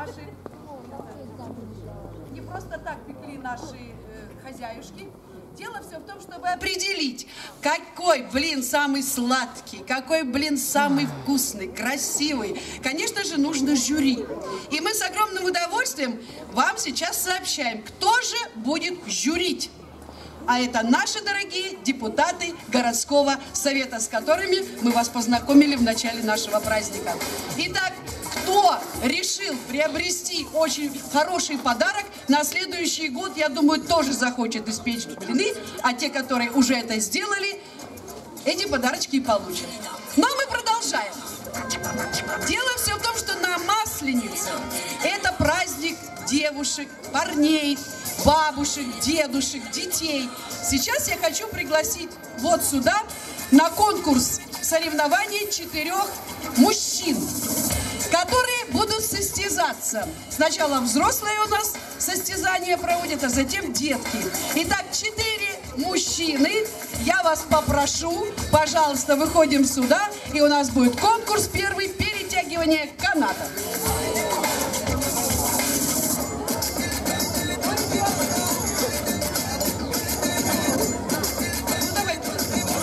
наши... Не просто так пекли наши э, хозяюшки. Дело все в том, чтобы определить, какой блин самый сладкий, какой блин самый вкусный, красивый. Конечно же, нужно жюри. И мы с огромным удовольствием вам сейчас сообщаем, кто же будет жюрить. А это наши дорогие депутаты городского совета, с которыми мы вас познакомили в начале нашего праздника. Итак, кто решил приобрести очень хороший подарок, на следующий год, я думаю, тоже захочет испечь блины, а те, которые уже это сделали, эти подарочки и получат. Но мы продолжаем. Дело все в том, что на Масленице это праздник девушек, парней, бабушек, дедушек, детей. Сейчас я хочу пригласить вот сюда на конкурс соревнований четырех мужчин, которые будут состязаться. Сначала взрослые у нас состязания проводят, а затем детки. Итак, четыре мужчины. Я вас попрошу, пожалуйста, выходим сюда, и у нас будет конкурс первый перетягивание каната.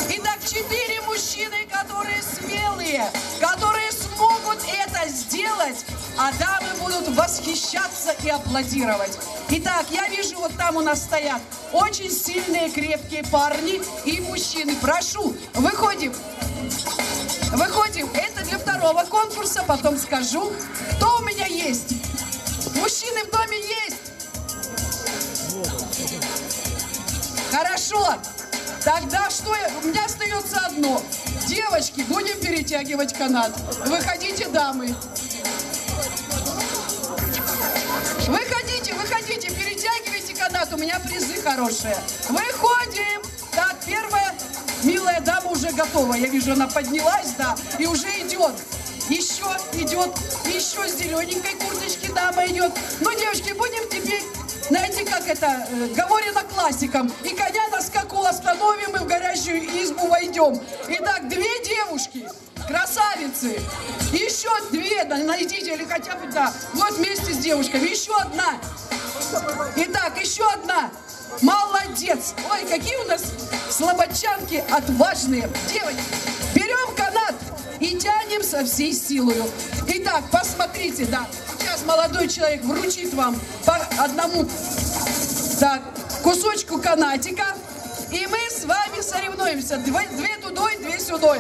Итак, четыре мужчины, которые смелые, а дамы будут восхищаться и аплодировать. Итак, я вижу, вот там у нас стоят очень сильные, крепкие парни и мужчины. Прошу, выходим. Выходим. Это для второго конкурса, потом скажу, кто у меня есть. Мужчины в доме есть. Хорошо. Тогда что? я- У меня остается одно. Девочки, будем перетягивать канат. Выходите, дамы. Выходите, выходите, перетягивайте канат. У меня призы хорошие. Выходим. Так, первая милая дама уже готова. Я вижу, она поднялась, да, и уже идет. Еще идет, еще с зелененькой курточки дама идет. Ну, девочки, будем теперь, знаете, как это, э, говорено классикам. И коня на скаку остановим и в горящую избу войдем. Итак, две девушки, красавицы. Еще две, найдите, или хотя бы, да, вот вместе с девушками. Еще одна. Итак, еще одна. Молодец. Ой, какие у нас слабочанки отважные. Девочки, берем канат и тянем со всей силой. Итак, посмотрите, да. Молодой человек вручит вам по одному так, кусочку канатика. И мы с вами соревнуемся. Две, две тудой, две сюдой.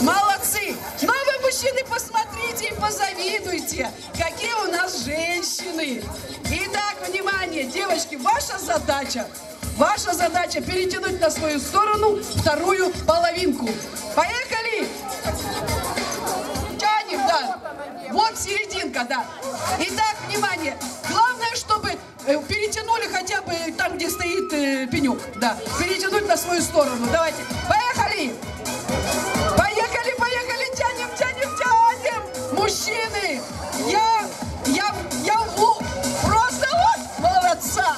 Молодцы. Но вы, мужчины, посмотрите и позавидуйте, какие у нас женщины. Итак, внимание, девочки, ваша задача, ваша задача перетянуть на свою сторону вторую половинку. Поехали! Серединка, да. Итак, внимание. Главное, чтобы э, перетянули хотя бы там, где стоит э, пенек. Да. Перетянуть на свою сторону. Давайте. Поехали! Поехали, поехали, тянем, тянем, тянем! Мужчины! Я, я, я в лу- Просто вот молодца!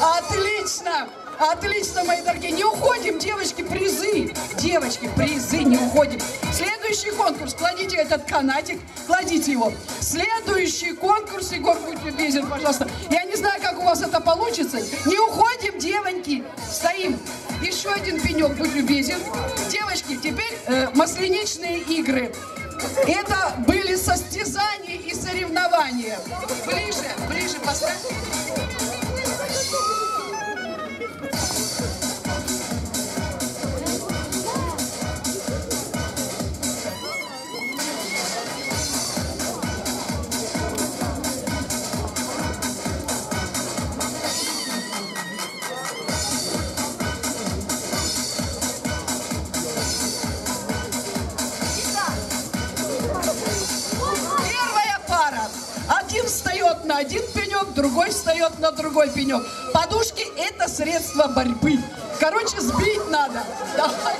Отлично! Отлично, мои дорогие. Не уходим, девочки, призы. Девочки, призы, не уходим. Следующий конкурс. Кладите этот канатик, кладите его. Следующий конкурс, Егор, любезен, пожалуйста. Я не знаю, как у вас это получится. Не уходим, девоньки. Стоим. Еще один пенек, будь любезен. Девочки, теперь э, масленичные игры. Это были состязания и соревнования. Ближе, ближе поставь. Один пенек, другой встает на другой пенек. Подушки – это средство борьбы. Короче, сбить надо. Давай.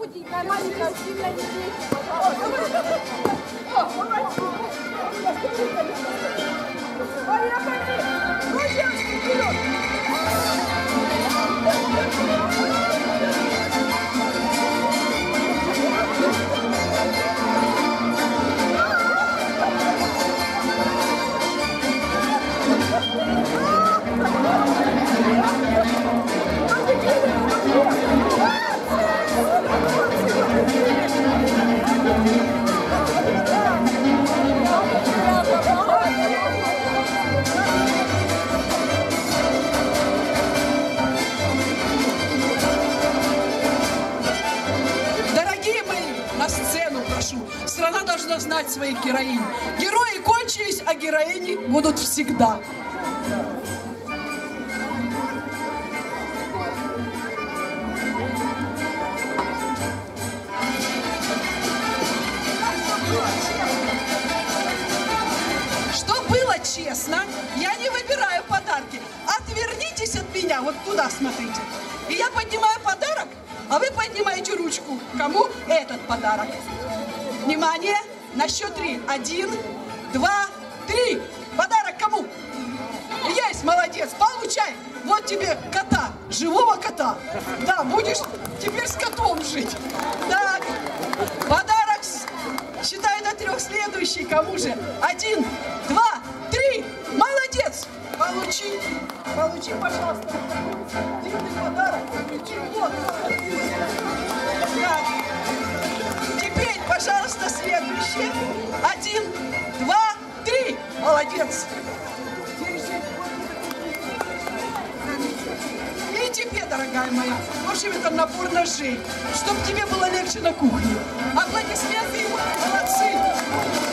Худенькая, маленькая, сильно не бейте. Поехали! Ну, девочки, вперед! Страна должна знать своих героинь. Герои кончились, а героини будут всегда. Что было честно, я не выбираю подарки. Отвернитесь от меня, вот туда смотрите. И я поднимаю подарок, а вы поднимаете ручку. Кому этот подарок? Внимание, на счет три. Один, два, три. Подарок кому? Есть, молодец, получай. Вот тебе кота, живого кота. Да, будешь теперь с котом жить. Так, подарок считай до трех следующий. Кому же? Один, два, три. Молодец. Получи, получи, пожалуйста. Дивный подарок. Вот. Так. Держи. Один, два, три. Молодец. И тебе, дорогая моя, в общем, это набор ножей, чтобы тебе было легче на кухне. Аплодисменты, молодцы!